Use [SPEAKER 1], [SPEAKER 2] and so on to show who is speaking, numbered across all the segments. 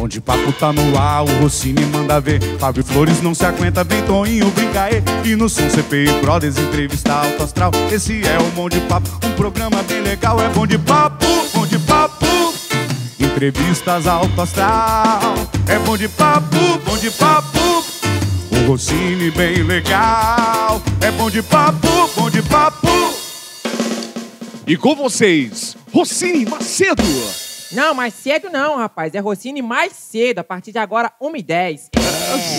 [SPEAKER 1] Bom de papo tá no ar, o Rossini manda ver. Fábio Flores não se aguenta, vem Toninho brinca. E no som CPI Brothers entrevista alto astral. Esse é o Bom de Papo, um programa bem legal. É bom de papo, bom de papo. Entrevistas alto astral. É bom de papo, bom de papo. O Rossini bem legal. É bom de papo, bom de papo.
[SPEAKER 2] E com vocês, Rossini Macedo.
[SPEAKER 3] Não, mais cedo não, rapaz. É Rossini mais cedo, a partir de agora, 1h10.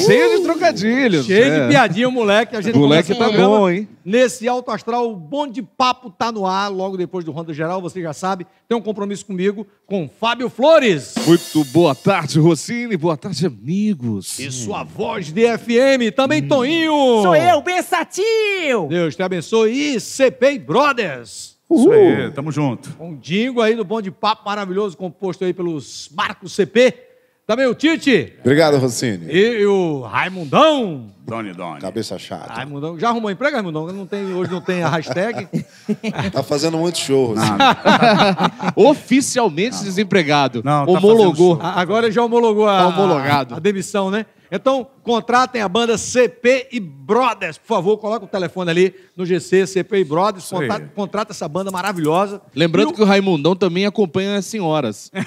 [SPEAKER 2] Cheio de trocadilhos.
[SPEAKER 4] Cheio
[SPEAKER 2] é.
[SPEAKER 4] de piadinha, o moleque. A gente
[SPEAKER 2] Moleque tá bom, hein?
[SPEAKER 4] Nesse alto astral, o Bom de Papo tá no ar, logo depois do Ronda Geral, você já sabe. Tem um compromisso comigo, com Fábio Flores.
[SPEAKER 2] Muito boa tarde, Rossini. Boa tarde, amigos.
[SPEAKER 4] E sua voz de FM, também Toninho.
[SPEAKER 3] Sou eu, Bensatil!
[SPEAKER 4] Deus te abençoe. E CPI Brothers.
[SPEAKER 1] Isso aí, tamo junto.
[SPEAKER 4] Um dingo aí do Bom de Papo maravilhoso, composto aí pelos Marcos CP. Também o Tite.
[SPEAKER 5] Obrigado, Rossini.
[SPEAKER 4] E o Raimundão.
[SPEAKER 1] Doni, Doni.
[SPEAKER 5] Cabeça chata.
[SPEAKER 4] Raimundão. Já arrumou emprego, Raimundão? Não tem, hoje não tem a hashtag.
[SPEAKER 5] Tá fazendo muito show, Rossini.
[SPEAKER 2] Oficialmente desempregado.
[SPEAKER 1] Não, tá
[SPEAKER 2] Homologou.
[SPEAKER 4] A- Agora já homologou a,
[SPEAKER 2] Tá homologado.
[SPEAKER 4] a demissão, né? Então, contratem a banda CP e Brothers. Por favor, coloca o telefone ali no GC, CP e Brothers. Contrata, contrata essa banda maravilhosa.
[SPEAKER 2] Lembrando
[SPEAKER 4] E
[SPEAKER 2] que o Raimundão também acompanha as senhoras.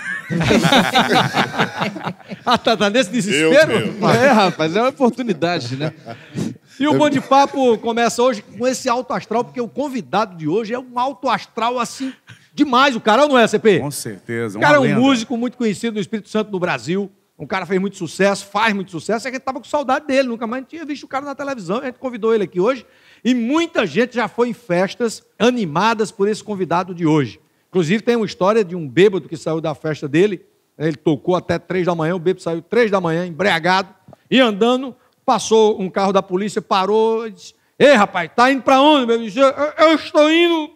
[SPEAKER 4] Ah, tá, tá nesse desespero?
[SPEAKER 5] Eu
[SPEAKER 2] é, rapaz, é uma oportunidade, né?
[SPEAKER 4] E o Bom de Papo começa hoje com esse alto astral, porque o convidado de hoje é um alto astral, assim, demais. O cara não é, CP?
[SPEAKER 1] Com certeza.
[SPEAKER 4] O cara é um
[SPEAKER 1] lenda.
[SPEAKER 4] músico muito conhecido no Espírito Santo no Brasil. Um cara fez muito sucesso, faz muito sucesso. E a gente tava com saudade dele, nunca mais tinha visto o cara na televisão. A gente convidou ele aqui hoje. E muita gente já foi em festas animadas por esse convidado de hoje. Inclusive, tem uma história de um bêbado que saiu da festa dele. Ele tocou até três da manhã, o bêbado saiu três da manhã, embriagado, e andando, passou um carro da polícia, parou e disse: Ei, rapaz, tá indo para onde? Ele eu, eu estou indo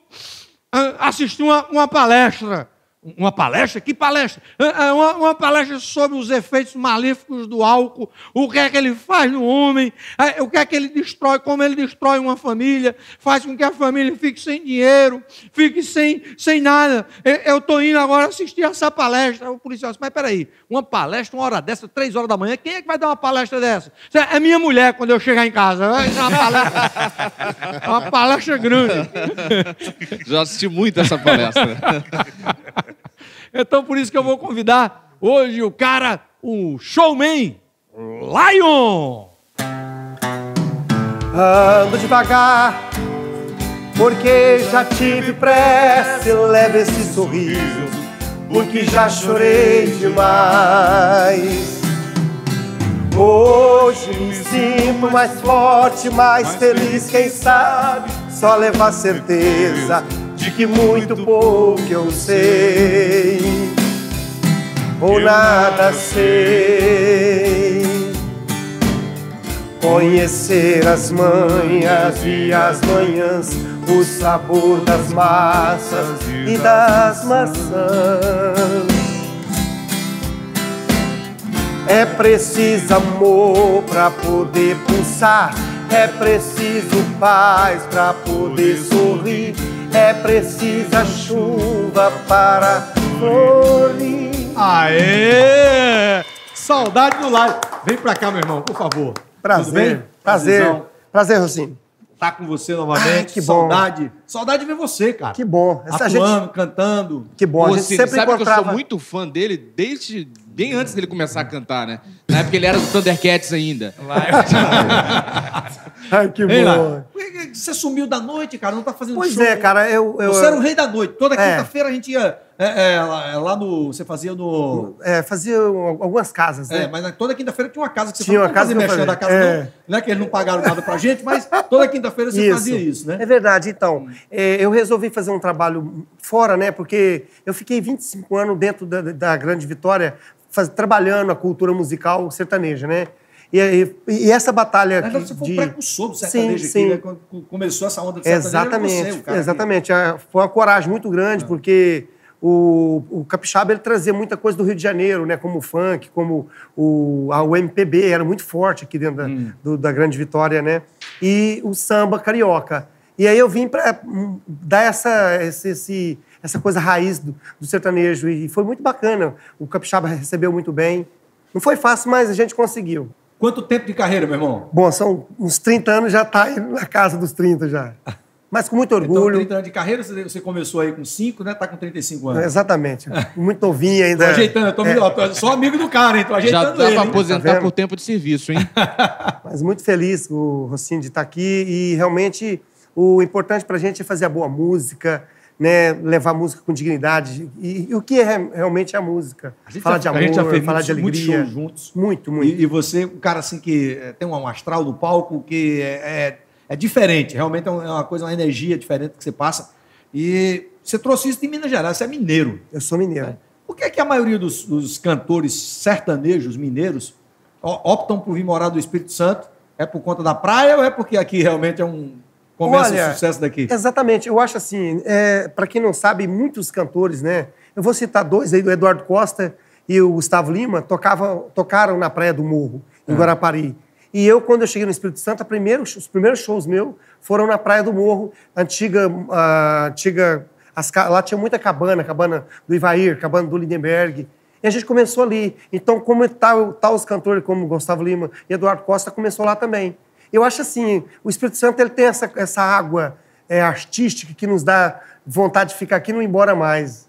[SPEAKER 4] ah, assistir uma, uma palestra. Uma palestra? Que palestra? Ah, ah, Uma, uma palestra sobre os efeitos malíficos do álcool, o que é que ele faz no homem, ah, o que é que ele destrói, como ele destrói uma família, faz com que a família fique sem dinheiro, fique sem, sem nada. Eu- estou indo agora assistir essa palestra. O policial disse, mas peraí, uma palestra, uma hora dessa, três horas da manhã, quem é que vai dar uma palestra dessa? É minha mulher quando eu chegar em casa. Vai dar uma palestra, uma palestra grande.
[SPEAKER 2] Já assisti muito essa palestra.
[SPEAKER 4] Então, por isso que eu vou convidar hoje o cara, o showman, Lion.
[SPEAKER 6] Ando devagar, porque já tive pressa. Leva esse sorriso, porque já chorei demais. Hoje me sinto mais forte, mais feliz, quem sabe? Só levar certeza de que muito pouco eu sei, ou nada sei. Conhecer as manhas e as manhãs, o sabor das massas e das maçãs. É preciso amor para poder pulsar, é preciso paz para poder sorrir, é preciso a chuva para florir.
[SPEAKER 4] Aê! Saudade do Lion. Vem pra cá, meu irmão, por favor. Tudo
[SPEAKER 6] Prazer,
[SPEAKER 4] bem?
[SPEAKER 6] prazer,
[SPEAKER 4] Prazerzão.
[SPEAKER 6] prazer, Rocinho.
[SPEAKER 4] Tá com você novamente.
[SPEAKER 6] Ai, que bom.
[SPEAKER 4] Saudade. Saudade de ver você, cara.
[SPEAKER 6] Que bom. Essa
[SPEAKER 4] Atuando,
[SPEAKER 6] gente,
[SPEAKER 4] cantando.
[SPEAKER 6] que bom. A gente
[SPEAKER 2] Rossini,
[SPEAKER 6] sempre
[SPEAKER 2] sabe que eu
[SPEAKER 6] encontrava.
[SPEAKER 2] sou muito fã dele desde bem antes dele começar a cantar, né? Na época ele era do Thundercats ainda.
[SPEAKER 6] Ai, que
[SPEAKER 4] Ei,
[SPEAKER 6] bom.
[SPEAKER 4] Você sumiu da noite, cara? Não tá fazendo
[SPEAKER 6] Pois
[SPEAKER 4] show.
[SPEAKER 6] é, cara, eu. eu
[SPEAKER 4] Você era o rei da noite. Toda
[SPEAKER 6] É.
[SPEAKER 4] quinta-feira a gente ia é, é, lá, lá no. Você fazia no.
[SPEAKER 6] é, fazia algumas casas, né?
[SPEAKER 4] É, mas toda quinta-feira tinha uma casa que você
[SPEAKER 6] Tinha
[SPEAKER 4] falou,
[SPEAKER 6] uma casa
[SPEAKER 4] "Vamos
[SPEAKER 6] que eu
[SPEAKER 4] fazer mexendo da
[SPEAKER 6] fazia."
[SPEAKER 4] casa,
[SPEAKER 6] É.
[SPEAKER 4] não. Não é que eles não pagaram nada pra gente, mas toda quinta-feira você fazia isso, né?
[SPEAKER 6] É verdade. Então, é, eu resolvi fazer um trabalho fora, né? Porque eu fiquei 25 anos dentro da, da Grande Vitória, faz- trabalhando a cultura musical sertaneja, né? E, e- e essa batalha que-
[SPEAKER 4] você foi
[SPEAKER 6] de...
[SPEAKER 4] um precursor do sertanejo
[SPEAKER 6] sim,
[SPEAKER 4] aqui,
[SPEAKER 6] sim.
[SPEAKER 4] né? Quando começou essa onda do sertanejo,
[SPEAKER 6] Exatamente,
[SPEAKER 4] você, que-
[SPEAKER 6] exatamente. É, Foi uma coragem muito grande, porque o, o capixaba ele trazia muita coisa do Rio de Janeiro, né? Como o funk, como o, a, o MPB, era muito forte aqui dentro da,
[SPEAKER 4] Hum.
[SPEAKER 6] do- da Grande Vitória, né? E o samba carioca. E aí eu vim para dar essa, esse, esse- essa coisa raiz do, do sertanejo. E foi muito bacana. O capixaba recebeu muito bem. Não foi fácil, mas a gente conseguiu.
[SPEAKER 4] Quanto tempo de carreira, meu irmão?
[SPEAKER 6] Bom, são uns 30 anos, já tá aí na casa dos 30 já. Mas com muito
[SPEAKER 4] Então,
[SPEAKER 6] orgulho.
[SPEAKER 4] 30 anos de carreira, você começou aí com 5, né? Tá com 35 anos.
[SPEAKER 6] Exatamente. Muito novinho ainda.
[SPEAKER 4] Tô ajeitando, eu tô,
[SPEAKER 6] É,
[SPEAKER 4] ó, tô só amigo do cara, hein? Tô
[SPEAKER 2] Já
[SPEAKER 4] ajeitando
[SPEAKER 2] dá
[SPEAKER 4] ele.
[SPEAKER 2] pra aposentar
[SPEAKER 6] vendo?
[SPEAKER 2] por tempo de serviço, hein?
[SPEAKER 6] Mas muito feliz, o Rocinho, de estar aqui. E realmente o importante para a gente é fazer a boa música, né? levar música com dignidade. E, e o que é re- realmente a música?
[SPEAKER 4] A gente
[SPEAKER 6] falar
[SPEAKER 4] já-
[SPEAKER 6] de amor,
[SPEAKER 4] a gente já fez
[SPEAKER 6] falar de
[SPEAKER 4] muitos- muitos
[SPEAKER 6] alegria.
[SPEAKER 4] shows juntos.
[SPEAKER 6] Muito, muito.
[SPEAKER 4] E, e você, um cara assim que eh, tem um astral no palco que é, é, é diferente, realmente é é uma coisa, uma energia diferente que você passa. E você trouxe isso de Minas Gerais, você é mineiro.
[SPEAKER 6] Eu sou mineiro.
[SPEAKER 4] Por que, que a maioria dos, dos cantores sertanejos mineiros optam por vir morar do Espírito Santo? É por conta da praia ou é porque aqui realmente é um. Começa
[SPEAKER 6] Olha,
[SPEAKER 4] o sucesso daqui?
[SPEAKER 6] Exatamente. Eu acho assim, para quem não sabe, muitos cantores, né? Eu vou citar dois aí, o Eduardo Costa e o Gustavo Lima, tocavam, tocaram na Praia do Morro, em Guarapari. E eu, quando eu cheguei no Espírito Santo, primeiro- os primeiros shows meus foram na Praia do Morro, antiga. a antiga as lá tinha muita cabana, cabana do Ivair, cabana do Lindenberg. E a gente começou ali. Então, como tal, tal os cantores como Gustavo Lima e Eduardo Costa, começou lá também. Eu acho assim, o Espírito Santo ele tem essa, essa água é, artística que nos dá vontade de ficar aqui e não ir embora mais.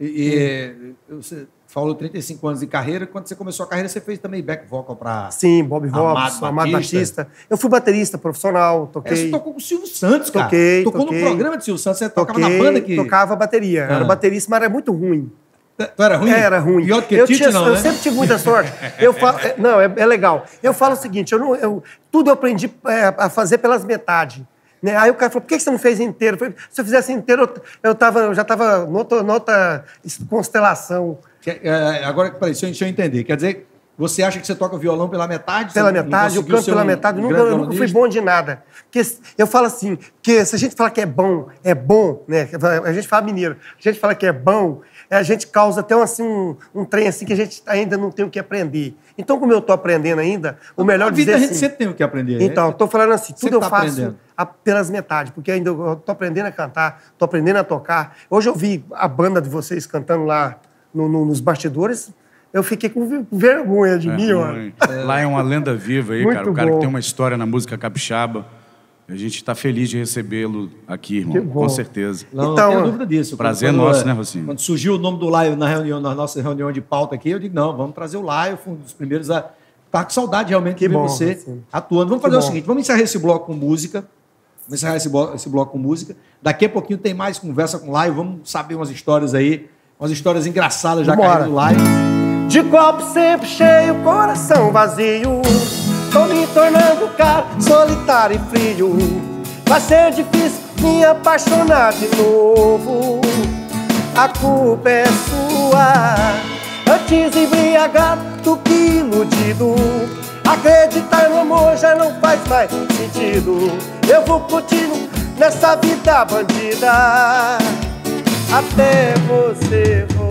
[SPEAKER 4] E, e, você falou 35 anos de carreira. Quando você começou a carreira, você fez também back vocal para.
[SPEAKER 6] Sim, Bob Robson, Amado
[SPEAKER 4] Batista.
[SPEAKER 6] Eu fui baterista profissional,
[SPEAKER 4] É,
[SPEAKER 6] toquei.
[SPEAKER 4] você tocou com o Silvio Santos, cara.
[SPEAKER 6] Toquei,
[SPEAKER 4] Tocou
[SPEAKER 6] toquei.
[SPEAKER 4] no programa de Silvio Santos, você tocava
[SPEAKER 6] toquei,
[SPEAKER 4] na banda que.
[SPEAKER 6] Tocava bateria.
[SPEAKER 4] Ah.
[SPEAKER 6] Era baterista, mas era muito ruim.
[SPEAKER 4] Tu era ruim?
[SPEAKER 6] É, era ruim.
[SPEAKER 4] Pior que
[SPEAKER 6] eu
[SPEAKER 4] Tite,
[SPEAKER 6] tinha-
[SPEAKER 4] não,
[SPEAKER 6] eu
[SPEAKER 4] né?
[SPEAKER 6] sempre tive muita sorte. Eu falo, é, não, é, é legal. Eu falo o seguinte, eu não, eu, tudo eu aprendi é, a fazer pelas metades. Né? Aí o cara falou, por que você não fez inteiro? Eu falei, se eu fizesse inteiro, eu, eu, tava, eu já estava noutra, noutra constelação.
[SPEAKER 4] É, agora, peraí, deixa eu entender. Quer dizer, você acha que você toca violão pela metade?
[SPEAKER 6] Pela metade, eu canto pela metade. Nunca, eu nunca fui bom de nada. Porque eu falo assim, que se a gente fala que é bom, é bom, né? A gente fala mineiro, a gente fala que é bom, a gente causa até um, assim, um, um trem assim que a gente ainda não tem o que aprender. Então, como eu estou aprendendo ainda, o melhor
[SPEAKER 4] Na vida
[SPEAKER 6] dizer
[SPEAKER 4] a gente
[SPEAKER 6] assim,
[SPEAKER 4] sempre tem o que aprender.
[SPEAKER 6] Então,
[SPEAKER 4] né?
[SPEAKER 6] estou falando assim, tudo eu
[SPEAKER 4] tá
[SPEAKER 6] faço a- pelas metades, porque ainda estou aprendendo a cantar, estou aprendendo a tocar. Hoje eu vi a banda de vocês cantando lá no- no- nos bastidores, eu fiquei com ver- vergonha de mim, ó.
[SPEAKER 1] É, Lá é uma lenda viva aí,
[SPEAKER 6] Muito
[SPEAKER 1] cara. O cara
[SPEAKER 6] bom.
[SPEAKER 1] que tem uma história na música capixaba. A gente está feliz de recebê-lo aqui, irmão.
[SPEAKER 6] Que bom.
[SPEAKER 1] Com certeza.
[SPEAKER 4] Não,
[SPEAKER 6] Então,
[SPEAKER 4] não tenho dúvida disso.
[SPEAKER 1] prazer
[SPEAKER 4] Quando-
[SPEAKER 1] nosso,
[SPEAKER 4] é,
[SPEAKER 1] né, Rocinho?
[SPEAKER 4] Quando surgiu o nome do Laio na reunião, na nossa reunião de pauta aqui, eu digo, não, vamos trazer o Laio, um dos primeiros a... Tá com saudade realmente
[SPEAKER 6] Que
[SPEAKER 4] de ver
[SPEAKER 6] bom,
[SPEAKER 4] você
[SPEAKER 6] Rocinho.
[SPEAKER 4] atuando. Vamos
[SPEAKER 6] Que
[SPEAKER 4] fazer o
[SPEAKER 6] bom.
[SPEAKER 4] seguinte, vamos encerrar esse bloco com música. Vamos encerrar esse bloco, esse bloco com música. Daqui a pouquinho tem mais conversa com o Laio, vamos saber umas histórias aí, umas histórias engraçadas já
[SPEAKER 6] Vambora.
[SPEAKER 4] caindo do Laio.
[SPEAKER 6] De copo sempre cheio, coração vazio. Tô me tornando caro, solitário e frio. Vai ser difícil me apaixonar de novo. A culpa é sua. Antes embriagado do que iludido. Acreditar no amor já não faz mais sentido. Eu vou curtindo nessa vida bandida. Até você voltar.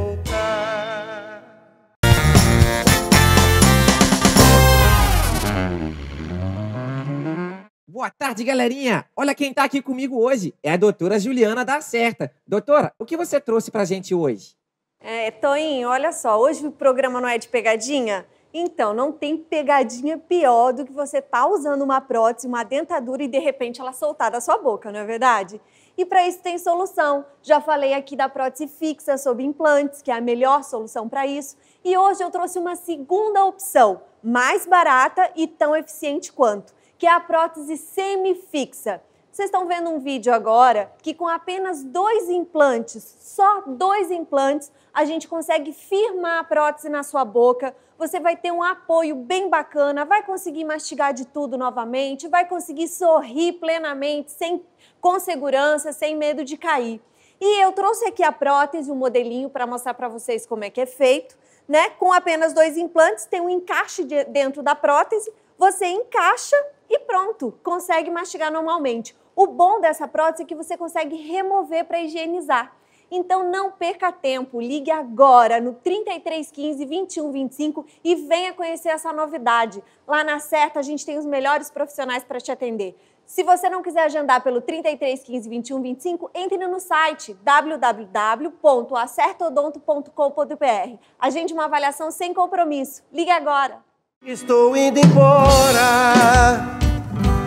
[SPEAKER 3] Boa tarde, galerinha. Olha quem tá aqui comigo hoje. É a doutora Juliana da Certa. Doutora, o que você trouxe pra gente hoje?
[SPEAKER 7] É, Toinho, olha só, hoje o programa não é de pegadinha? Então, não tem pegadinha pior do que você tá usando uma prótese, uma dentadura e de repente ela soltar da sua boca, não é verdade? E para isso tem solução. Já falei aqui da prótese fixa sobre implantes, que é a melhor solução para isso. E hoje eu trouxe uma segunda opção, mais barata e tão eficiente quanto, que é a prótese semifixa. Vocês estão vendo um vídeo agora que com apenas dois implantes, só dois implantes, a gente consegue firmar a prótese na sua boca. Você vai ter um apoio bem bacana, vai conseguir mastigar de tudo novamente, vai conseguir sorrir plenamente, sem, com segurança, sem medo de cair. E eu trouxe aqui a prótese, um modelinho para mostrar para vocês como é que é feito, né? Com apenas dois implantes, tem um encaixe de- dentro da prótese, você encaixa e pronto, consegue mastigar normalmente. O bom dessa prótese é que você consegue remover para higienizar. Então não perca tempo, ligue agora no 3315 2125 e venha conhecer essa novidade. Lá na Certa a gente tem os melhores profissionais para te atender. Se você não quiser agendar pelo 33 15 21 25, entre no site www.acertodonto.com.br. Agende uma avaliação sem compromisso. Ligue agora.
[SPEAKER 6] Estou indo embora,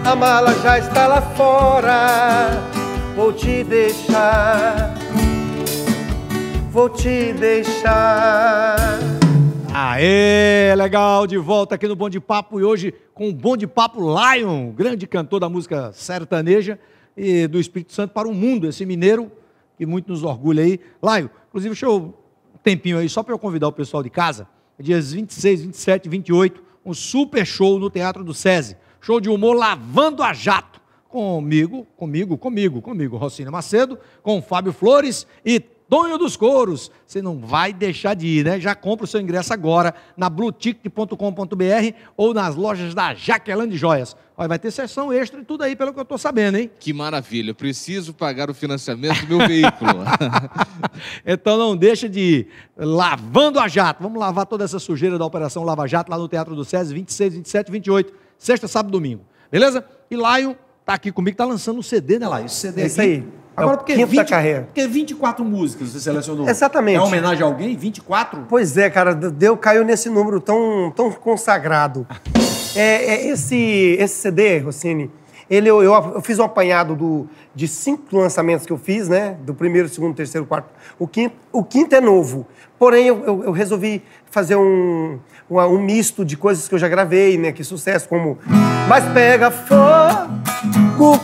[SPEAKER 6] a mala já está lá fora. Vou te deixar, vou te deixar.
[SPEAKER 4] Aê, legal, de volta aqui no Bom de Papo e hoje com o Bom de Papo Lion, grande cantor da música sertaneja e do Espírito Santo para o mundo, esse mineiro que muito nos orgulha aí. Lion, inclusive, deixa eu um tempinho aí só para eu convidar o pessoal de casa, dias 26, 27 e 28, um super show no Teatro do SESI, show de humor Lavando a Jato, comigo, comigo, comigo, comigo, Rocina Macedo, com Fábio Flores e Tonho dos Couros. Você não vai deixar de ir, né? Já compra o seu ingresso agora na blueticket.com.br ou nas lojas da Jaqueline Joias. Olha, vai ter sessão extra e tudo aí, pelo que eu estou sabendo, hein?
[SPEAKER 2] Que maravilha. Eu preciso pagar o financiamento do meu veículo.
[SPEAKER 4] Então não deixa de ir. Lavando a Jato. Vamos lavar toda essa sujeira da Operação Lava Jato lá no Teatro do SESI, 26, 27 28, sexta, sábado e domingo. Beleza? E Lion tá aqui comigo, tá lançando um CD, né, Lion? Esse CD
[SPEAKER 6] É isso
[SPEAKER 4] aqui.
[SPEAKER 6] aí.
[SPEAKER 4] Agora,
[SPEAKER 6] É o
[SPEAKER 4] porque,
[SPEAKER 6] quinto da
[SPEAKER 4] 20,
[SPEAKER 6] carreira.
[SPEAKER 4] porque 24 músicas você selecionou.
[SPEAKER 6] Exatamente.
[SPEAKER 4] É homenagem a alguém? 24?
[SPEAKER 6] Pois é, cara, deu, caiu nesse número tão, tão consagrado. É, é, esse, esse CD, Rossini, ele, eu, eu, eu fiz um apanhado do, de cinco lançamentos que eu fiz, né? Do primeiro, segundo, terceiro, quarto. O quinto, o quinto é novo. Porém, eu, eu, eu resolvi fazer um, uma- um misto de coisas que eu já gravei, né? Que sucesso, como Mas pega fogo,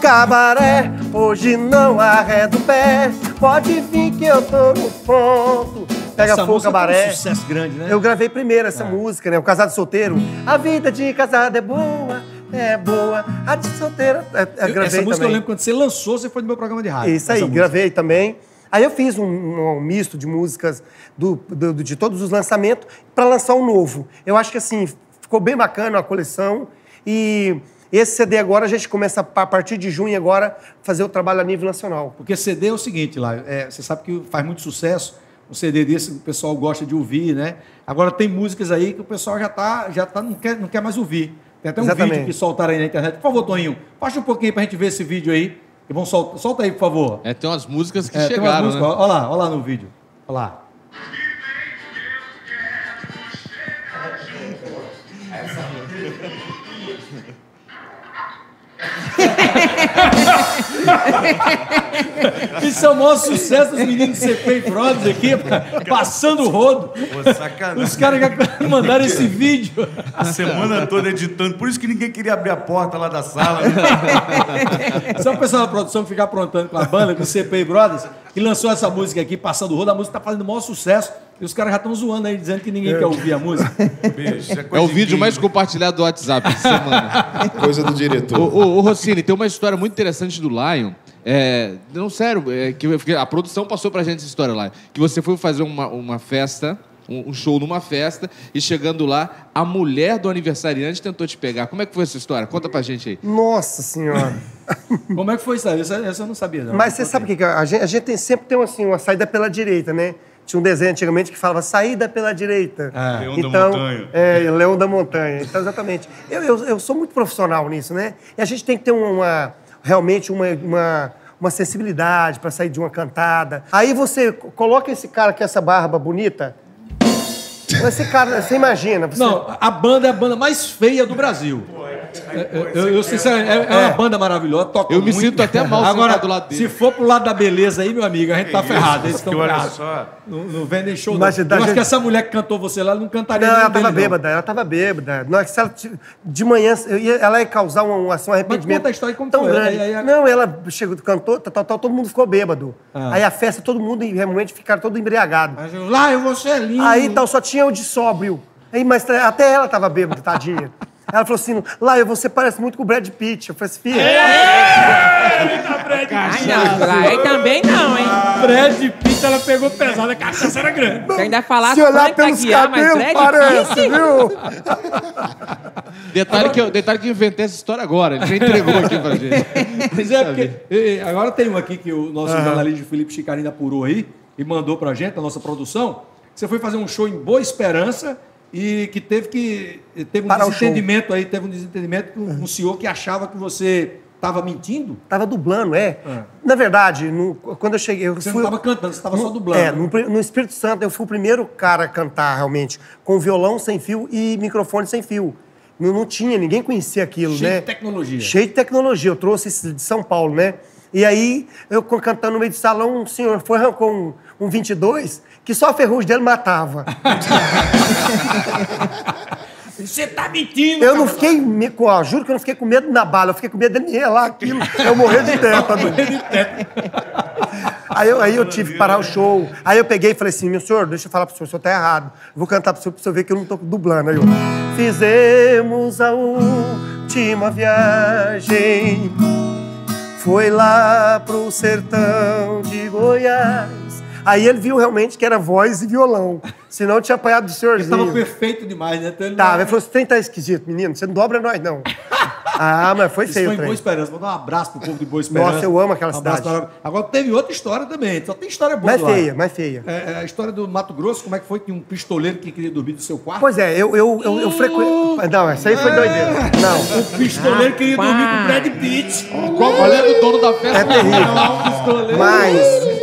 [SPEAKER 6] cabaré, hoje não arredo o pé, pode vir que eu tô no ponto. Pega
[SPEAKER 4] Essa
[SPEAKER 6] fogo, cabaré.
[SPEAKER 4] um sucesso grande, né?
[SPEAKER 6] Eu gravei primeiro essa música, né? O Casado Solteiro. A vida de casado é boa, é boa. A de solteiro, é, é,
[SPEAKER 4] Eu-
[SPEAKER 6] gravei
[SPEAKER 4] essa música eu
[SPEAKER 6] também.
[SPEAKER 4] lembro quando você lançou, você foi no meu programa de rádio.
[SPEAKER 6] Isso aí,
[SPEAKER 4] música.
[SPEAKER 6] gravei também. Aí eu fiz um, um misto de músicas do- do- de todos os lançamentos para lançar um novo. Eu acho que assim, ficou bem bacana a coleção. E esse CD agora a gente começa a partir de junho agora fazer o trabalho a nível nacional.
[SPEAKER 4] Porque CD é o seguinte, lá, é, você sabe que faz muito sucesso. Um CD desse o pessoal gosta de ouvir, né? Agora tem músicas aí que o pessoal já tá, já tá, não quer, não quer mais ouvir. Tem até um
[SPEAKER 6] Exatamente.
[SPEAKER 4] vídeo que soltaram aí na internet. Por favor, Toninho, baixa um pouquinho pra gente ver esse vídeo aí. E vão solta, solta aí, por favor.
[SPEAKER 2] É, tem umas músicas que
[SPEAKER 4] É,
[SPEAKER 2] chegaram,
[SPEAKER 4] música,
[SPEAKER 2] né?
[SPEAKER 4] Olha lá, olha lá no vídeo. Olha lá. Isso é o maior sucesso dos meninos do CP e Brothers aqui, passando o rodo.
[SPEAKER 1] Pô, sacanagem.
[SPEAKER 4] Os caras já mandaram esse vídeo.
[SPEAKER 1] A semana toda editando. Por isso que ninguém queria abrir a porta lá da sala. né?
[SPEAKER 4] Só o pessoal da produção que fica aprontando com a banda, com o CP Brothers, que lançou essa música aqui, passando o rodo. A música tá fazendo o maior sucesso. E os caras já estão zoando aí, dizendo que ninguém quer ouvir a música.
[SPEAKER 1] Bicho,
[SPEAKER 2] É
[SPEAKER 1] coisa
[SPEAKER 2] o
[SPEAKER 1] de
[SPEAKER 2] vídeo mais compartilhado do WhatsApp essa semana.
[SPEAKER 5] Coisa do diretor.
[SPEAKER 2] Ô, ô, ô, Rossini, tem uma história muito interessante do Lion. É, não, sério, é, que a produção passou pra gente essa história lá. Que você foi fazer uma, uma festa, um, um show numa festa, e chegando lá, a mulher do aniversariante tentou te pegar. Como é que foi essa história? Conta pra gente aí.
[SPEAKER 6] Nossa Senhora.
[SPEAKER 4] Como é que foi isso aí? Essa, essa eu não sabia, não.
[SPEAKER 6] Mas você sabe o que, que é? a gente, a gente tem, sempre tem assim, uma saída pela direita, né? Tinha um desenho antigamente que falava saída pela direita.
[SPEAKER 4] Ah.
[SPEAKER 1] Leão da
[SPEAKER 6] então,
[SPEAKER 1] Montanha.
[SPEAKER 6] É, Leão da Montanha. Então, exatamente. Eu, eu, eu sou muito profissional nisso, né? E a gente tem que ter uma, realmente uma, uma, uma sensibilidade para sair de uma cantada. Aí você coloca esse cara com essa barba bonita. Esse cara, você imagina. Você...
[SPEAKER 4] Não, a banda é a banda mais feia do Brasil. É, Eu, eu, sinceramente, é, é uma banda maravilhosa, toca
[SPEAKER 2] Eu me
[SPEAKER 4] muito.
[SPEAKER 2] sinto até mal
[SPEAKER 4] Agora,
[SPEAKER 2] do lado dele.
[SPEAKER 4] se for pro lado da beleza aí, meu amigo, a gente tá ferrado. Eles estão
[SPEAKER 1] Que olha
[SPEAKER 4] ferrados.
[SPEAKER 1] só.
[SPEAKER 4] Não, não vendem show, não.
[SPEAKER 6] Mas
[SPEAKER 4] Eu
[SPEAKER 6] da
[SPEAKER 4] acho
[SPEAKER 6] gente-
[SPEAKER 4] que essa mulher que cantou você lá, não cantaria
[SPEAKER 6] Não, ela tava
[SPEAKER 4] dele, não.
[SPEAKER 6] bêbada, ela tava bêbada. Não, se ela t- de manhã, eu ia- ela ia causar um, um, assim, um arrependimento
[SPEAKER 4] conta a história como
[SPEAKER 6] tão
[SPEAKER 4] foi.
[SPEAKER 6] grande.
[SPEAKER 4] Aí- aí-
[SPEAKER 6] Não, ela chegou, cantou, tal, tal, tal, todo mundo ficou bêbado.
[SPEAKER 4] Ah.
[SPEAKER 6] Aí a festa, todo mundo realmente ficaram todo embriagado.
[SPEAKER 4] Mas eu, Lá, eu vou ser lindo.
[SPEAKER 6] Aí tal, só tinha eu de sóbrio. Aí, mas até ela tava bêbada, tadinha. Ela falou assim, lá, você parece muito com o Brad Pitt. Eu falei assim, filha...
[SPEAKER 3] Ai, não, aí também não, hein?
[SPEAKER 4] Brad Pitt, ela pegou pesada, a cachaça era grande.
[SPEAKER 3] Você ainda falar
[SPEAKER 6] Se olhar pelos
[SPEAKER 3] Aguiar, mas
[SPEAKER 6] cabelos,
[SPEAKER 3] Brad
[SPEAKER 6] parece,
[SPEAKER 3] Pitt?
[SPEAKER 6] viu?
[SPEAKER 2] Detalhe, que eu, detalhe que eu inventei essa história agora. Ele já entregou aqui pra gente.
[SPEAKER 4] Mas é porque. Agora tem um aqui que o nosso jornalista Felipe Chicarina apurou aí e mandou pra gente, a nossa produção. Você foi fazer um show em Boa Esperança e que teve que. Teve um
[SPEAKER 6] show.
[SPEAKER 4] desentendimento aí, teve um desentendimento com um senhor que achava que você tava mentindo?
[SPEAKER 6] Tava dublando, é. Na verdade, no- quando eu cheguei. Eu
[SPEAKER 4] Você
[SPEAKER 6] fui,
[SPEAKER 4] não tava cantando, você tava só dublando.
[SPEAKER 6] É, no, no Espírito Santo eu fui o primeiro cara a cantar realmente, com violão sem fio e microfone sem fio. Não, não tinha, ninguém conhecia aquilo,
[SPEAKER 4] Cheio
[SPEAKER 6] né?
[SPEAKER 4] de tecnologia.
[SPEAKER 6] Cheio de tecnologia. Eu trouxe isso de São Paulo, né? E aí, eu cantando no meio do salão, um senhor foi arrancou um, um 22 que só a ferrugem dele matava.
[SPEAKER 4] Você tá mentindo,
[SPEAKER 6] Eu não fiquei, me- ó, juro que eu não fiquei com medo na bala, eu fiquei com medo dele me relar aquilo, eu morrer de tétano. Aí eu, aí eu tive que parar o show. Aí eu peguei e falei assim, meu senhor, deixa eu falar pro senhor, o senhor tá errado. Vou cantar pro senhor pra o senhor ver que eu não tô dublando. Aí eu, fizemos a última viagem, foi lá pro sertão de Goiás. Aí ele viu realmente que era voz e violão, senão eu tinha apanhado do
[SPEAKER 4] Ele
[SPEAKER 6] senhorzinho.
[SPEAKER 4] tava perfeito demais, né? Então ele
[SPEAKER 6] Tá,
[SPEAKER 4] não-
[SPEAKER 6] ele falou, você tem tá esquisito, menino, você não dobra nós, não. ah, mas foi
[SPEAKER 4] Isso
[SPEAKER 6] feio
[SPEAKER 4] foi em Boa
[SPEAKER 6] trem.
[SPEAKER 4] Esperança. Vou dar um abraço pro povo de Boa Esperança.
[SPEAKER 6] Nossa, eu amo aquela
[SPEAKER 4] Um
[SPEAKER 6] cidade.
[SPEAKER 4] para- Agora teve outra história também. Só tem história boa
[SPEAKER 6] Mais
[SPEAKER 4] do
[SPEAKER 6] feia, mais feia.
[SPEAKER 4] É, é, a história do Mato Grosso, como é que foi? Tinha um pistoleiro que queria dormir no seu quarto.
[SPEAKER 6] Pois é, eu, eu, eu, eu frequento... Não, essa aí foi doideira. Não,
[SPEAKER 4] O pistoleiro queria dormir com o Brad Pitt.
[SPEAKER 2] Qual é o dono da festa?
[SPEAKER 6] é terrível.
[SPEAKER 4] Não, pistoleiro.
[SPEAKER 6] Mas...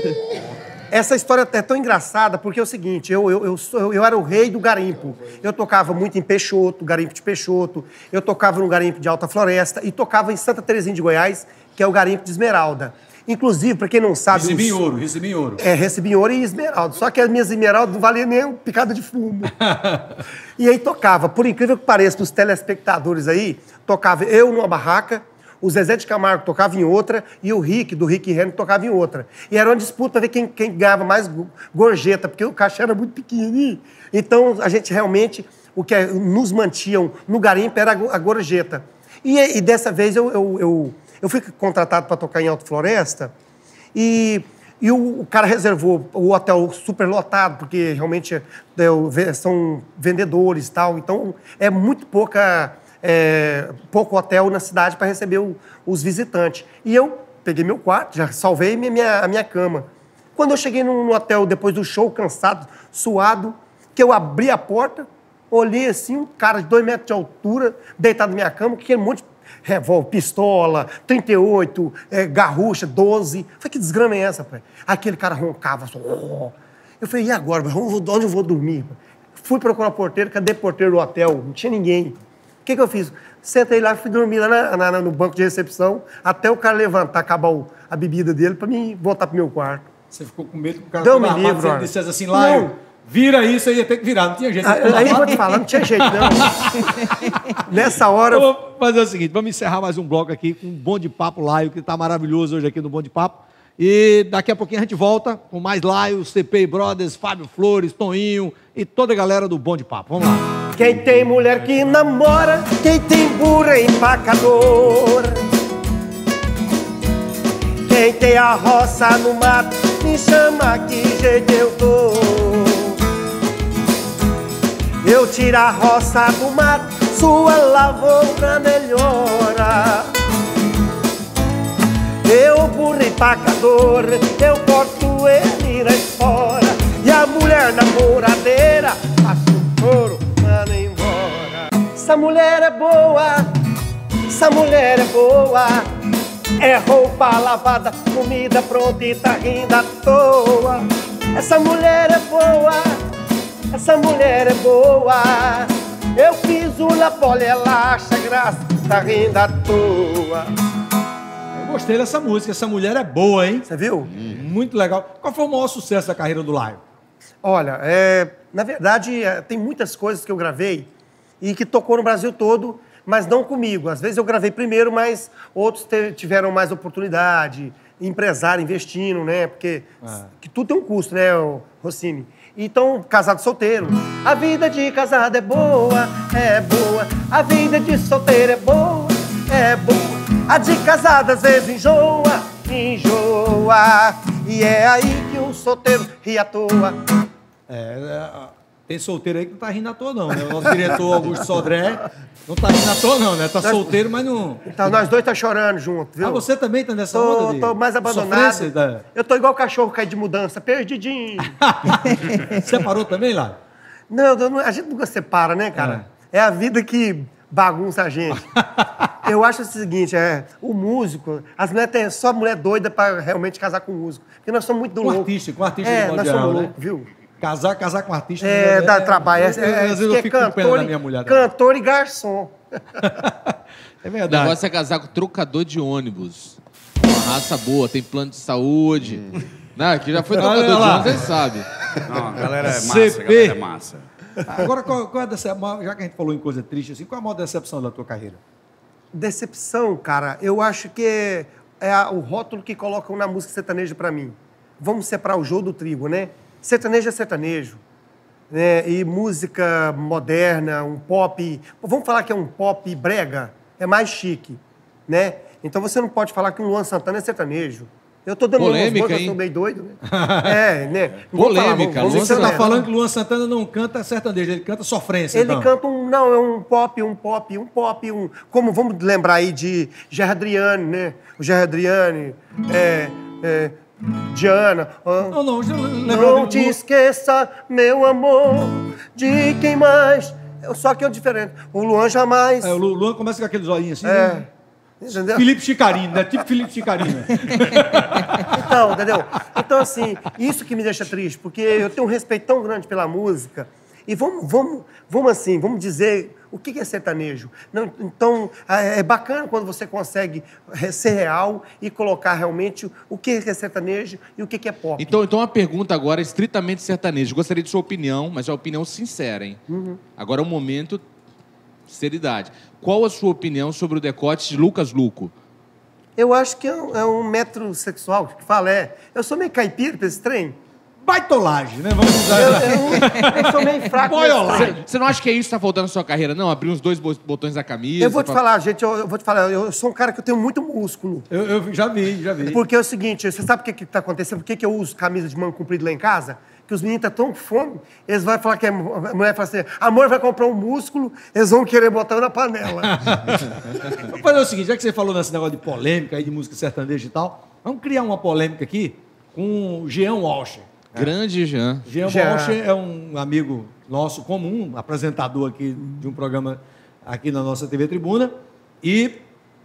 [SPEAKER 6] Essa história é tão engraçada porque é o seguinte, eu, eu, eu, eu, era o rei do garimpo. Eu tocava muito em Peixoto, garimpo de Peixoto. Eu tocava no garimpo de Alta Floresta e tocava em Santa Terezinha de Goiás, que é o garimpo de Esmeralda. Inclusive, para quem não sabe...
[SPEAKER 4] Recebi em ouro, recebi em ouro.
[SPEAKER 6] É, recebi ouro e esmeralda. Só que as minhas esmeraldas não valiam nem um picada de fumo. e aí tocava, por incrível que pareça, para os telespectadores aí, tocava eu numa barraca, o Zezé de Camargo tocava em outra e o Rick, do Rick Renner, tocava em outra. E era uma disputa para ver quem, quem ganhava mais go- gorjeta, porque o caixa era muito pequenininho. Então, a gente realmente, o que nos mantiam no garimpo era a go- a gorjeta. E, e dessa vez eu, eu, eu, eu fui contratado para tocar em Alto Floresta e, e o, o cara reservou o hotel super lotado, porque realmente é, são vendedores e tal. Então é muito pouca, é, pouco hotel na cidade para receber o- os visitantes. E eu peguei meu quarto, já salvei minha, minha- a minha cama. Quando eu cheguei no, no hotel depois do show, cansado, suado, que eu abri a porta, olhei assim, um cara de dois metros de altura, deitado na minha cama, com aquele monte de revólver, pistola, 38, é, garrucha, 12. Falei, que desgrama é essa, pai? Aquele cara roncava, só, "Oh". Eu falei, e agora? Onde eu vou dormir? Fui procurar o porteiro, cadê o porteiro do hotel? Não tinha ninguém. O que, que eu fiz? Sentei lá fui dormir lá na- na- no banco de recepção, até o cara levantar, acabar o- a bebida dele, pra mim voltar pro meu quarto.
[SPEAKER 4] Você ficou com medo que o cara
[SPEAKER 6] Deu
[SPEAKER 4] se ele
[SPEAKER 6] olha.
[SPEAKER 4] dissesse assim, lá,
[SPEAKER 6] Não.
[SPEAKER 4] vira isso, aí ia ter que virar, não tinha jeito.
[SPEAKER 6] Aí aí eu vou te falar, não tinha jeito, não. Nessa hora,
[SPEAKER 4] Eu
[SPEAKER 6] eu
[SPEAKER 4] vou fazer o seguinte, vamos encerrar mais um bloco aqui com um bom de papo Laio, que está maravilhoso hoje aqui no Bom de Papo. E daqui a pouquinho a gente volta com mais Laio, CPI Brothers, Fábio Flores, Toninho e toda a galera do Bom de Papo. Vamos lá.
[SPEAKER 6] Quem tem mulher que namora, quem tem burro é empacador. Quem tem a roça no mato, me chama que jeito eu dou. Eu tiro a roça do mato, sua lavoura melhora. Eu burro empacador, eu corto ele fora. E a mulher namoradeira, passa Essa mulher é boa, essa mulher é boa. É roupa lavada, comida pronta e tá rindo à toa. Essa mulher é boa, essa mulher é boa. Eu fiz o Napoli, ela acha graça, tá rindo à toa.
[SPEAKER 4] Eu gostei dessa música, essa mulher é boa, hein?
[SPEAKER 6] Você viu?
[SPEAKER 4] Muito legal. Qual foi o maior sucesso da carreira do Laio?
[SPEAKER 6] Olha, é, na verdade, é, tem muitas coisas que eu gravei e que tocou no Brasil todo, mas não comigo. Às vezes eu gravei primeiro, mas outros tiveram mais oportunidade, empresário investindo, né? Porque que tudo tem um custo, né, Rossini? Então, casado solteiro. A vida de casado é boa, é boa. A vida de solteiro é boa, é boa. A de casado às vezes enjoa, enjoa. E é aí que o solteiro ri à toa.
[SPEAKER 4] É, é, tem solteiro aí que não tá rindo à toa, não, né? O nosso diretor Augusto Sodré não tá rindo à toa, não, né? Tá solteiro, mas não.
[SPEAKER 6] Então, nós dois tá chorando junto, viu?
[SPEAKER 4] Ah, você também tá nessa
[SPEAKER 6] Tô,
[SPEAKER 4] onda de
[SPEAKER 6] tô mais abandonado.
[SPEAKER 4] da-
[SPEAKER 6] Eu tô igual cachorro caído de mudança, perdidinho.
[SPEAKER 4] Separou também, lá?
[SPEAKER 6] não, não- a gente nunca separa, né, cara? É. a vida que bagunça a gente. Eu acho o seguinte, é, o músico, as mulheres têm só mulher doida pra realmente casar com o músico. Porque nós somos muito do
[SPEAKER 4] Com
[SPEAKER 6] louco.
[SPEAKER 4] artista, com artista
[SPEAKER 6] É, nós somos
[SPEAKER 4] né?
[SPEAKER 6] loucos, viu?
[SPEAKER 4] Casar, casar com artista.
[SPEAKER 6] É, dá trabalho. É,
[SPEAKER 4] Às
[SPEAKER 6] é,
[SPEAKER 4] vezes eu
[SPEAKER 6] é
[SPEAKER 4] fico com pena
[SPEAKER 6] cantor,
[SPEAKER 4] da
[SPEAKER 6] e-
[SPEAKER 4] minha mulher.
[SPEAKER 6] cantor e garçom.
[SPEAKER 4] É
[SPEAKER 2] O
[SPEAKER 4] verdade.
[SPEAKER 2] negócio é casar com trocador de ônibus. Uma raça boa, tem plano de saúde. Não, que já foi trocador de ônibus, você sabe.
[SPEAKER 1] Não, a galera é massa,
[SPEAKER 4] CP.
[SPEAKER 1] a galera é massa.
[SPEAKER 4] Agora, qual, qual é a decepção? Já que a gente falou em coisa triste, assim, qual é a maior decepção da tua carreira?
[SPEAKER 6] Decepção, cara, eu acho que é a- o rótulo que colocam na música sertaneja pra mim. Vamos separar o jogo do trigo, né? Sertanejo é sertanejo. Né? E música moderna, um pop. Vamos falar que é um pop brega? É mais chique, né? Então você não pode falar que um Luan Santana é sertanejo. Eu tô dando
[SPEAKER 2] Polêmica,
[SPEAKER 6] boas, eu sou meio doido, né? é, né? Não vou falar,
[SPEAKER 2] Polêmica,
[SPEAKER 6] vamos- vamos
[SPEAKER 4] Você está
[SPEAKER 6] honestos.
[SPEAKER 4] falando que Luan Santana não canta sertanejo, ele canta sofrência.
[SPEAKER 6] Ele
[SPEAKER 4] então.
[SPEAKER 6] canta um. Não, é um pop, um pop, um pop, um. Como vamos lembrar aí de Gerardriane, né? O Gerardriane, é, é, Diana. ah,
[SPEAKER 4] Não, não, de
[SPEAKER 6] te esqueça, meu amor, de quem mais. Eu- Só que é diferente. O Luan jamais.
[SPEAKER 4] É, o Lu- Luan começa com aqueles olhinhos assim.
[SPEAKER 6] É.
[SPEAKER 4] né?
[SPEAKER 6] Entendeu?
[SPEAKER 4] Felipe Chicarino, né? Tipo Felipe Chicarino. né?
[SPEAKER 6] Então, entendeu? Então, assim, isso que me deixa triste, porque eu tenho um respeito tão grande pela música. E vamos, vamos, vamos assim, vamos dizer o que é sertanejo. Não, então, é é bacana quando você consegue re- ser real e colocar realmente o que é sertanejo e o que é pop.
[SPEAKER 2] Então, então, uma pergunta agora estritamente sertaneja. Gostaria de sua opinião, mas é uma opinião sincera, hein? Agora é o momento, seriedade. Qual a sua opinião sobre o decote de Lucas Luco?
[SPEAKER 6] Eu acho que é um, é um metrosexual que fala, é. Eu sou meio caipira pra esse trem.
[SPEAKER 4] Baitolagem, né? Vamos usar.
[SPEAKER 6] Eu, eu- eu sou meio fraco.
[SPEAKER 4] Boiolagem.
[SPEAKER 2] Você, você não acha que é isso que está faltando na sua carreira, não? Abrir uns dois bo- botões da camisa?
[SPEAKER 6] Eu vou te
[SPEAKER 2] pra-
[SPEAKER 6] falar, gente, eu, eu vou te falar, eu sou um cara que eu tenho muito músculo.
[SPEAKER 4] Eu, eu já vi, já vi.
[SPEAKER 6] Porque é o seguinte, você sabe o que que tá acontecendo? Por que, que eu uso camisa de manga comprida lá em casa? Que os meninos estão com fome, eles vão falar que a mulher fala assim, amor vai comprar um músculo, eles vão querer botar na panela.
[SPEAKER 4] Vamos fazer o seguinte, já que você falou nesse negócio de polêmica aí, de música sertaneja e tal, vamos criar uma polêmica aqui com o Jean Walsh.
[SPEAKER 2] Grande Jean.
[SPEAKER 4] Jean
[SPEAKER 6] Jean.
[SPEAKER 4] Walsh é um amigo nosso comum, apresentador aqui de um programa aqui na nossa TV Tribuna, e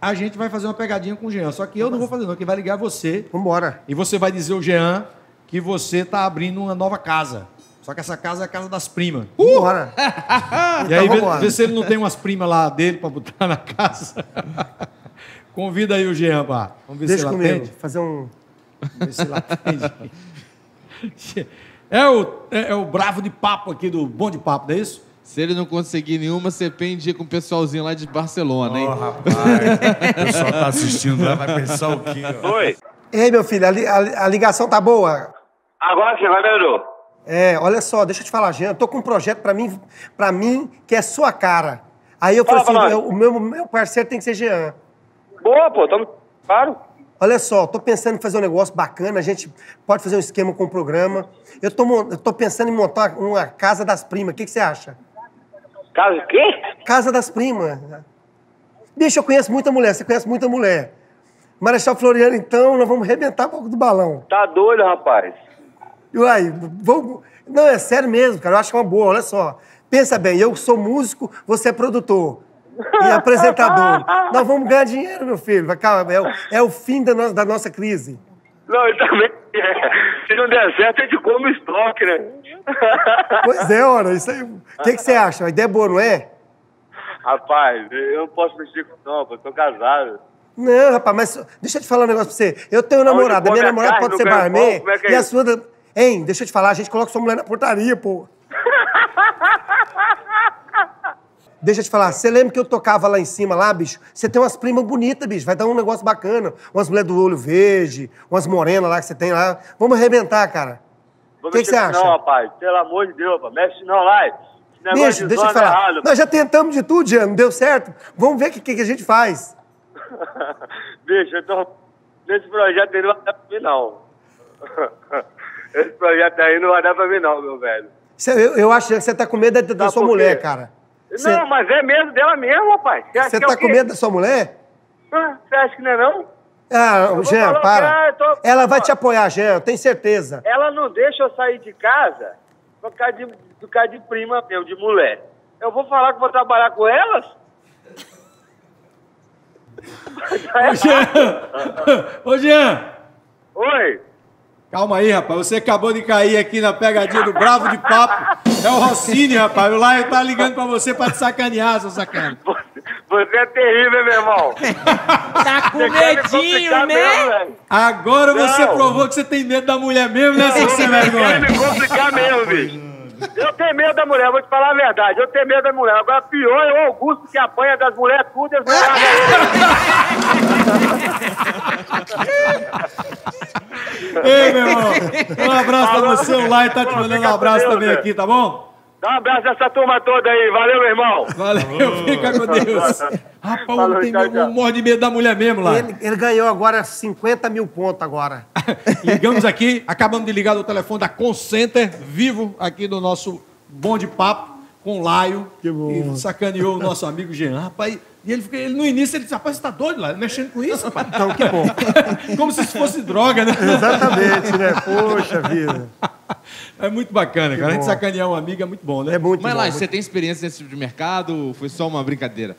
[SPEAKER 4] a gente vai fazer uma pegadinha com o Jean. Só que eu não vou fazer não, quem vai ligar é você,
[SPEAKER 6] Vambora.
[SPEAKER 4] e você vai dizer ao Jean que você está abrindo uma nova casa. Só que essa casa é a casa das primas.
[SPEAKER 6] Vambora.
[SPEAKER 4] E aí, vê,
[SPEAKER 6] vambora.
[SPEAKER 4] vê se ele não tem umas primas lá dele para botar na casa. Convida aí o Jean, pá. Vamos ver
[SPEAKER 6] Deixa
[SPEAKER 4] se ele
[SPEAKER 6] comigo,
[SPEAKER 4] atende.
[SPEAKER 6] fazer um...
[SPEAKER 4] Vamos ver se ele atende. É o, é, é o bravo de papo aqui do Bom de Papo, não é isso?
[SPEAKER 2] Se ele não conseguir nenhuma, você pendia com o pessoalzinho lá de Barcelona, hein?
[SPEAKER 1] Ó, rapaz, o pessoal tá assistindo lá, vai pensar o quê? ó?
[SPEAKER 8] Oi.
[SPEAKER 6] Ei, meu filho, a, li- a- a ligação tá boa?
[SPEAKER 8] Agora sim, vai, Pedro.
[SPEAKER 6] É, olha só, deixa eu te falar, Jean, eu tô com um projeto pra mim, pra mim que é sua cara. Aí eu falei
[SPEAKER 8] Fala
[SPEAKER 6] assim, eu- o meu, meu parceiro tem que ser Jean.
[SPEAKER 8] Boa, pô, tamo. Claro.
[SPEAKER 6] Olha só, tô pensando em fazer um negócio bacana, a gente pode fazer um esquema com o programa. Eu tô pensando em montar uma casa das primas, o que, que você acha?
[SPEAKER 8] Caso o quê?
[SPEAKER 6] Casa das primas. Bicho, eu conheço muita mulher, você conhece muita mulher. Marechal Floriano, então, nós vamos arrebentar um pouco do balão.
[SPEAKER 8] Tá doido, rapaz.
[SPEAKER 6] Uai, vamos... Não, é sério mesmo, cara, eu acho que é uma boa, olha só. Pensa bem, eu sou músico, você é produtor e apresentador. nós vamos ganhar dinheiro, meu filho. Calma, é, o, é o fim da, no- da nossa crise.
[SPEAKER 8] Não, ele também. é. Se não der certo, a gente come o estoque, né?
[SPEAKER 6] Pois é, ora, isso aí. O que, que você acha? A ideia é boa, não é?
[SPEAKER 8] Rapaz, eu não posso mexer com não, eu tô casado.
[SPEAKER 6] Não, rapaz, mas deixa eu te falar um negócio pra você. Eu tenho
[SPEAKER 8] Aonde
[SPEAKER 6] namorada, minha namorada
[SPEAKER 8] carne,
[SPEAKER 6] pode ser barman
[SPEAKER 8] é é
[SPEAKER 6] e a sua. Hein, deixa eu te falar, a gente coloca sua mulher na portaria, pô. Deixa eu te falar, você lembra que eu tocava lá em cima, lá, bicho? Você tem umas primas bonitas, bicho. Vai dar um negócio bacana. Umas mulheres do olho verde, umas morenas lá que você tem lá. Vamos arrebentar, cara. O que, você acha?
[SPEAKER 8] Não, rapaz, pelo amor de Deus, rapaz. Mexe não negócio
[SPEAKER 6] Bicho,
[SPEAKER 8] de
[SPEAKER 6] deixa eu te
[SPEAKER 8] é
[SPEAKER 6] falar.
[SPEAKER 8] errado.
[SPEAKER 6] Nós já tentamos de tudo, Jean, não deu certo. Vamos ver o que, que, que a gente faz.
[SPEAKER 8] Bicho, eu tô. Nesse projeto aí não vai dar pra mim, não. Esse projeto aí não vai dar pra mim, não, meu velho.
[SPEAKER 6] Cê- Eu, eu acho que você tá com medo da, da
[SPEAKER 8] Tá,
[SPEAKER 6] sua mulher, cara. Cê-
[SPEAKER 8] Não, mas é mesmo dela mesmo, rapaz. Você é
[SPEAKER 6] tá
[SPEAKER 8] o
[SPEAKER 6] com medo da sua mulher?
[SPEAKER 8] Ah, Você acha que não é não?
[SPEAKER 6] Ah,
[SPEAKER 8] vou
[SPEAKER 6] Jean, para.
[SPEAKER 8] ah, eu tô-
[SPEAKER 6] Ela vai te apoiar, Jean, eu tenho certeza.
[SPEAKER 8] Ela não deixa eu sair de casa por causa de, por causa de prima meu, de mulher. Eu vou falar que vou trabalhar com elas?
[SPEAKER 4] Ô, Jean! Ô, Jean!
[SPEAKER 8] Oi.
[SPEAKER 4] Calma aí, rapaz. Você acabou de cair aqui na pegadinha do Bravo de Papo. É o Rossini, rapaz. O Laio tá ligando pra você pra te sacanear, seu sacana.
[SPEAKER 8] Você é terrível, meu irmão.
[SPEAKER 3] Tá com
[SPEAKER 8] Você
[SPEAKER 3] medinho,
[SPEAKER 8] mesmo,
[SPEAKER 3] né?
[SPEAKER 8] velho.
[SPEAKER 4] Agora você
[SPEAKER 8] Não.
[SPEAKER 4] provou que você tem medo da mulher mesmo, né, seu sem
[SPEAKER 8] Quer
[SPEAKER 4] vergonha?
[SPEAKER 8] me complicar mesmo, bicho. Eu tenho medo da mulher, vou te falar a verdade. Eu tenho medo da mulher. Agora, pior é o Augusto que apanha das mulheres tudo e as mulheres
[SPEAKER 4] Ei, meu irmão. Um abraço pra
[SPEAKER 8] Falou.
[SPEAKER 4] você. O Laio tá te mandando um abraço
[SPEAKER 8] Deus,
[SPEAKER 4] também aqui, tá bom?
[SPEAKER 8] Dá um abraço nessa turma toda aí. Valeu, meu irmão.
[SPEAKER 4] Valeu, fica com Deus. Rapaz,
[SPEAKER 8] Falou,
[SPEAKER 4] tem
[SPEAKER 8] tchau,
[SPEAKER 4] um morre de medo da mulher mesmo lá.
[SPEAKER 6] Ele, ele ganhou agora 50 mil pontos agora.
[SPEAKER 4] Ligamos aqui, acabamos de ligar do telefone da Concenter, vivo aqui do nosso bom de papo com o Laio.
[SPEAKER 6] Que bom.
[SPEAKER 4] E sacaneou o nosso amigo Jean. Rapaz, e ele, fica- ele no início ele disse, rapaz, você tá doido lá, mexendo com isso, rapaz.
[SPEAKER 6] Então, que bom.
[SPEAKER 4] Como se isso fosse droga, né?
[SPEAKER 6] Exatamente, né? Poxa vida.
[SPEAKER 4] É muito bacana, cara. A gente
[SPEAKER 6] bom.
[SPEAKER 4] sacanear um amigo é muito bom, né?
[SPEAKER 6] É muito
[SPEAKER 2] Mas
[SPEAKER 6] bom.
[SPEAKER 2] lá, você tem experiência nesse tipo de mercado ou foi só uma brincadeira?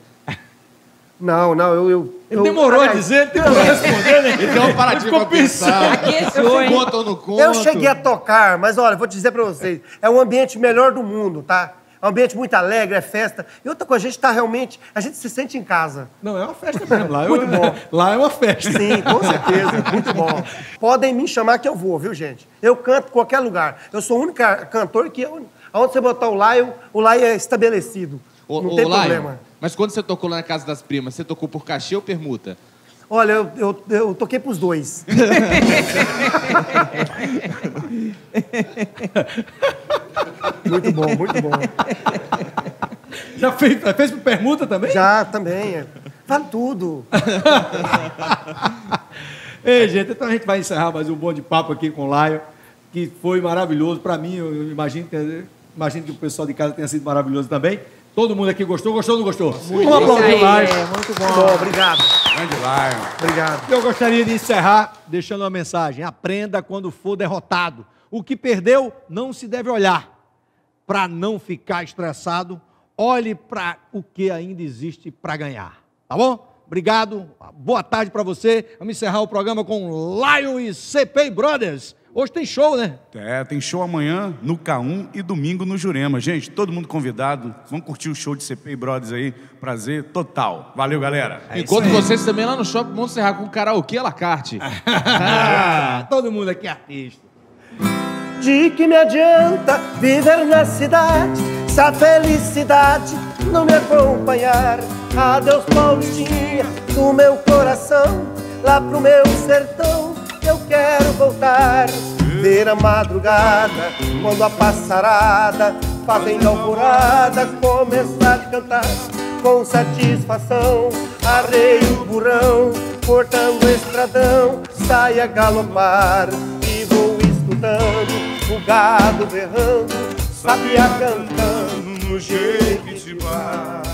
[SPEAKER 6] Não, não, eu... eu,
[SPEAKER 4] Ele
[SPEAKER 6] eu-
[SPEAKER 4] demorou a
[SPEAKER 6] aliás,
[SPEAKER 4] dizer, ele demorou a responder, né?
[SPEAKER 2] Então.
[SPEAKER 3] Aqueceu, hein?
[SPEAKER 2] Conta ou não conta?
[SPEAKER 6] Eu cheguei a tocar, mas olha, vou te dizer pra vocês, é o ambiente melhor do mundo, tá? É um ambiente muito alegre, é festa. E outra coisa, a gente tá realmente, a gente se sente em casa.
[SPEAKER 4] Não, é uma festa mesmo. Lá,
[SPEAKER 6] Muito
[SPEAKER 4] eu-
[SPEAKER 6] bom.
[SPEAKER 4] lá é uma festa.
[SPEAKER 6] Sim, com certeza, muito bom. Podem me chamar que eu vou, viu, gente? Eu canto em qualquer lugar. Eu sou o único cantor que, eu, aonde você botar o Laio, o Laio é estabelecido.
[SPEAKER 2] Ô,
[SPEAKER 6] Não
[SPEAKER 2] ô,
[SPEAKER 6] tem
[SPEAKER 2] Lion,
[SPEAKER 6] problema.
[SPEAKER 2] Mas quando você tocou lá na casa das primas, você tocou por cachê ou permuta?
[SPEAKER 6] Olha, eu, eu, eu toquei pros dois. muito bom, muito bom.
[SPEAKER 4] Já fez, fez permuta também?
[SPEAKER 6] Já também. é. Vale tudo.
[SPEAKER 4] Ei, gente, então a gente vai encerrar mais um bom de papo aqui com o Laio, que foi maravilhoso. Para mim, eu imagino que, imagino que o pessoal de casa tenha sido maravilhoso também. Todo mundo aqui gostou, gostou ou não gostou? Vamos aplaudir o Laio.
[SPEAKER 3] É, muito bom.
[SPEAKER 6] Bom, obrigado.
[SPEAKER 1] Grande Lion.
[SPEAKER 6] Obrigado.
[SPEAKER 4] Eu gostaria de encerrar deixando uma mensagem. Aprenda quando for derrotado. O que perdeu não se deve olhar. Para não ficar estressado, olhe para o que ainda existe para ganhar. Tá bom? Obrigado. Boa tarde para você. Vamos encerrar o programa com Lion e CP Brothers. Hoje tem show, né?
[SPEAKER 1] É, tem show amanhã no K1 e domingo no Jurema. Gente, todo mundo convidado. Vamos curtir o show de CP Brothers aí. Prazer total. Valeu, galera.
[SPEAKER 2] Encontro vocês também lá no Shopping Montserrat com karaokê à la carte.
[SPEAKER 4] Ah, todo mundo aqui é artista.
[SPEAKER 6] De que me adianta viver na cidade se a felicidade não me acompanhar? Adeus, Paulistinha, do meu coração, lá pro meu sertão eu quero voltar. Ver a madrugada, quando a passarada fazendo alvorada, começar a cantar com satisfação. Arreio o burrão, cortando o estradão, sai a galopar e vou escutando o gado berrando, sabia cantando no bar.